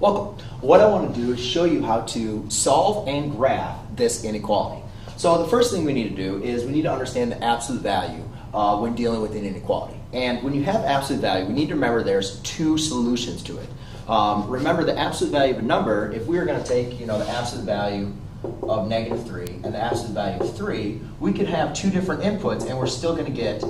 Welcome. What I want to do is show you how to solve and graph this inequality. So the first thing we need to do is we need to understand the absolute value uh, when dealing with an inequality. And when you have absolute value, we need to remember there's two solutions to it. Um, remember the absolute value of a number, if we were going to take you know, the absolute value of negative 3 and the absolute value of 3, we could have two different inputs and we're still going to get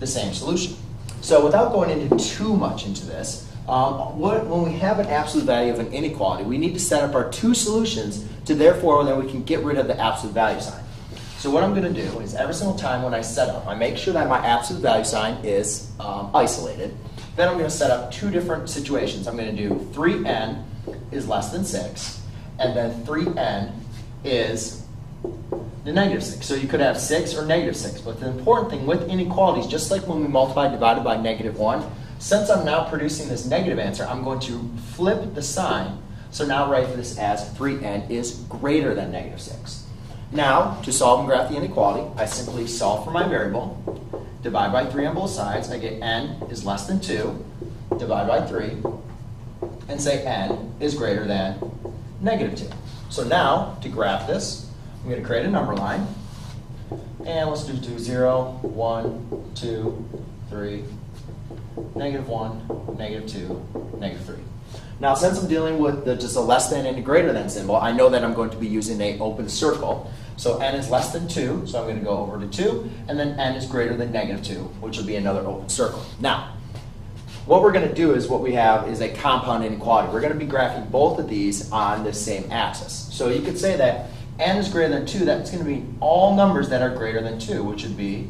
the same solution. So without going into too much into this, um, when we have an absolute value of an inequality, we need to set up our two solutions to therefore then we can get rid of the absolute value sign. So what I'm going to do is every single time when I set up, I make sure that my absolute value sign is um, isolated. Then I'm going to set up two different situations. I'm going to do 3n is less than 6, and then 3n is the negative 6. So you could have 6 or negative 6. But the important thing with inequalities, just like when we multiply divided by negative 1, since I'm now producing this negative answer, I'm going to flip the sign. So now write this as 3n is greater than negative 6. Now, to solve and graph the inequality, I simply solve for my variable, divide by 3 on both sides. I get n is less than 2, divide by 3, and say n is greater than negative 2. So now, to graph this, I'm going to create a number line. And let's do, do 0, 1, 2, 3, negative 1, negative 2, negative 3. Now, since I'm dealing with the, just a less than and a greater than symbol, I know that I'm going to be using a open circle. So n is less than 2, so I'm going to go over to 2, and then n is greater than negative 2, which will be another open circle. Now, what we're going to do is what we have is a compound inequality. We're going to be graphing both of these on the same axis. So you could say that n is greater than 2, that's going to be all numbers that are greater than 2, which would be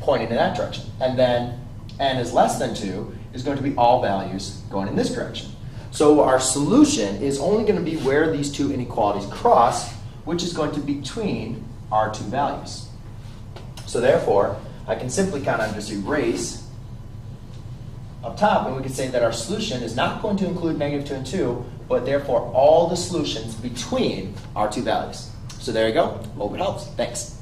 pointing in that direction. And then n is less than 2 is going to be all values going in this direction. So our solution is only going to be where these two inequalities cross, which is going to be between our two values. So therefore, I can simply kind of just erase up top, and we can say that our solution is not going to include negative 2 and 2, but therefore all the solutions between our two values. So there you go. Hope it helps. Thanks.